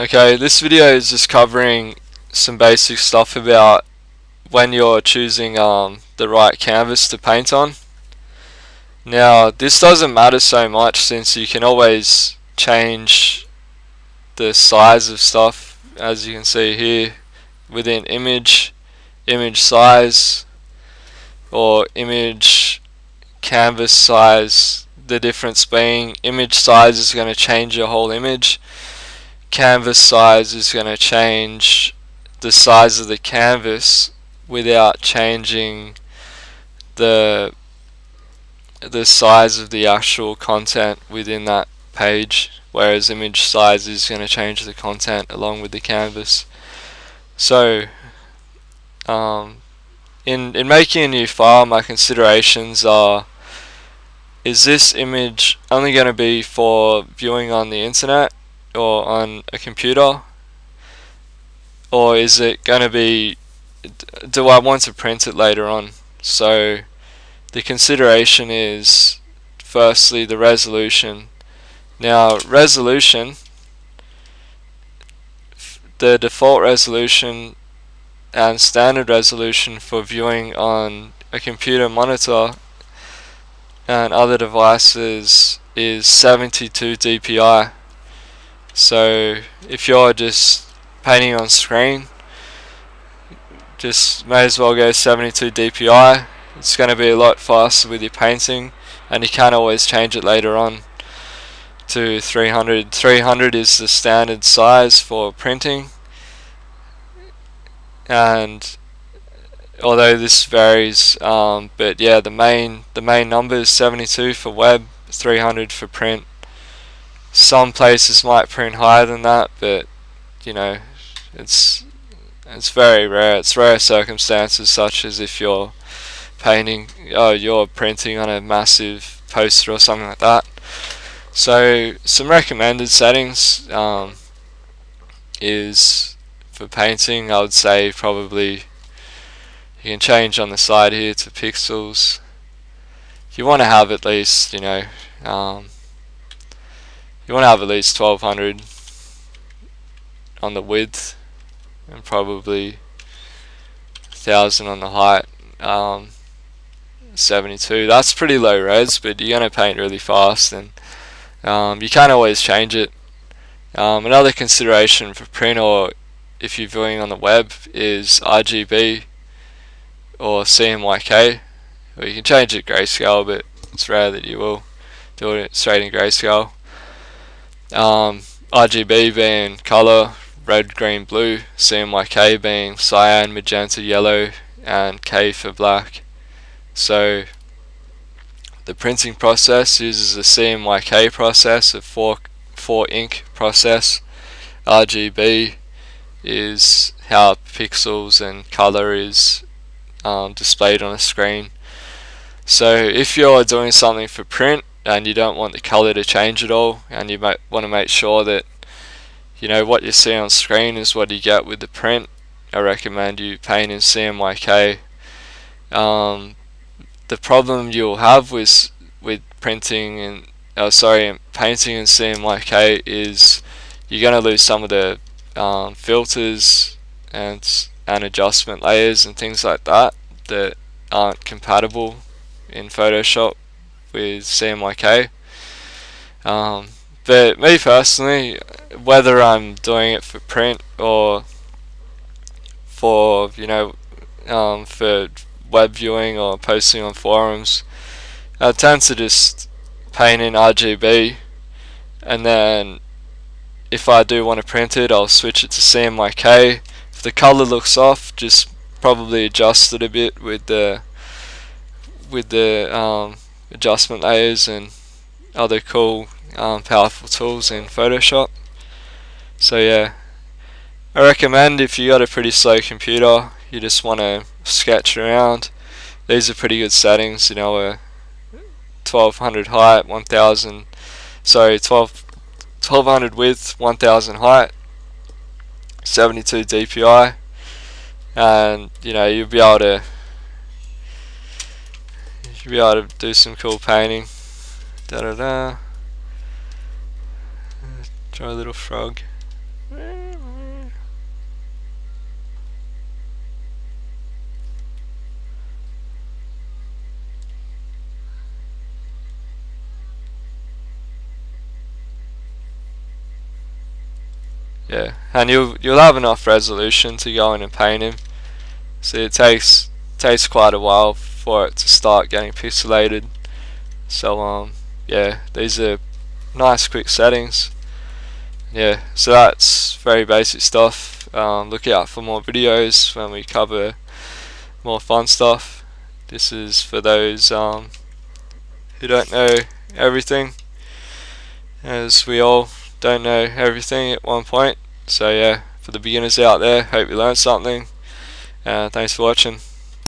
Okay, this video is just covering some basic stuff about when you're choosing um, the right canvas to paint on. Now, this doesn't matter so much since you can always change the size of stuff as you can see here within image, image size, or image canvas size. The difference being image size is going to change your whole image canvas size is going to change the size of the canvas without changing the the size of the actual content within that page whereas image size is going to change the content along with the canvas. So um, in in making a new file my considerations are is this image only going to be for viewing on the internet or on a computer? Or is it going to be do I want to print it later on? So the consideration is firstly the resolution. Now resolution the default resolution and standard resolution for viewing on a computer monitor and other devices is 72 dpi so if you're just painting on screen, just may as well go 72 dpi. It's going to be a lot faster with your painting and you can always change it later on to 300. 300 is the standard size for printing and although this varies um, but yeah the main the main number is 72 for web 300 for print some places might print higher than that, but you know, it's it's very rare. It's rare circumstances such as if you're painting, oh, you're printing on a massive poster or something like that. So some recommended settings um, is for painting. I would say probably you can change on the side here to pixels. You want to have at least you know. Um, you want to have at least 1200 on the width and probably 1000 on the height um, 72 that's pretty low res but you're going to paint really fast and um, you can't always change it. Um, another consideration for print or if you're viewing on the web is RGB or CMYK or you can change it grayscale but it's rare that you will do it straight in grayscale um, RGB being color, red, green, blue, CMYK being cyan, magenta, yellow, and K for black. So the printing process uses a CMYK process, a 4, four ink process. RGB is how pixels and color is um, displayed on a screen. So if you're doing something for print, and you don't want the color to change at all and you might want to make sure that you know what you see on screen is what you get with the print. I recommend you paint in CMYK um, the problem you'll have with with printing and oh, sorry painting in CMYK is you're going to lose some of the um, filters and and adjustment layers and things like that that aren't compatible in Photoshop with CMYK. Um, but me personally, whether I'm doing it for print or for you know um, for web viewing or posting on forums, I tend to just paint in RGB, and then if I do want to print it, I'll switch it to CMYK. If the color looks off, just probably adjust it a bit with the with the um, adjustment layers and other cool um, powerful tools in Photoshop. So yeah I recommend if you got a pretty slow computer you just want to sketch around. These are pretty good settings you know a 1200 height 1000 sorry 12 1200 width 1000 height 72 DPI and you know you'll be able to be able to do some cool painting. Da da da. Draw a little frog. Yeah, and you'll you'll have enough resolution to go in and paint him. So it takes takes quite a while for it to start getting pixelated. So um yeah, these are nice quick settings. Yeah, so that's very basic stuff. Um, look out for more videos when we cover more fun stuff. This is for those um, who don't know everything, as we all don't know everything at one point. So yeah, for the beginners out there, hope you learned something. Uh, thanks for watching.